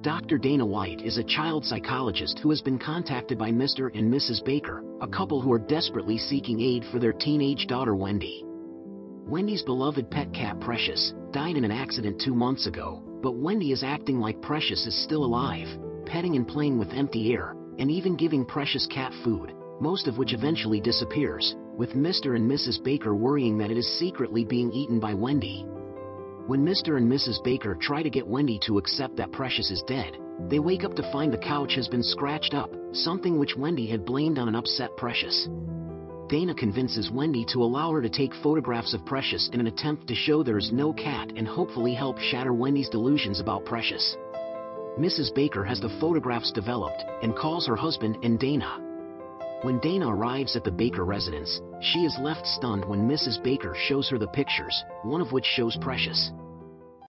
Dr. Dana White is a child psychologist who has been contacted by Mr. and Mrs. Baker, a couple who are desperately seeking aid for their teenage daughter Wendy. Wendy's beloved pet cat Precious died in an accident two months ago, but Wendy is acting like Precious is still alive, petting and playing with empty air, and even giving Precious cat food, most of which eventually disappears, with Mr. and Mrs. Baker worrying that it is secretly being eaten by Wendy. When Mr. and Mrs. Baker try to get Wendy to accept that Precious is dead, they wake up to find the couch has been scratched up, something which Wendy had blamed on an upset Precious. Dana convinces Wendy to allow her to take photographs of Precious in an attempt to show there is no cat and hopefully help shatter Wendy's delusions about Precious. Mrs. Baker has the photographs developed and calls her husband and Dana. When Dana arrives at the Baker residence, she is left stunned when Mrs. Baker shows her the pictures, one of which shows Precious.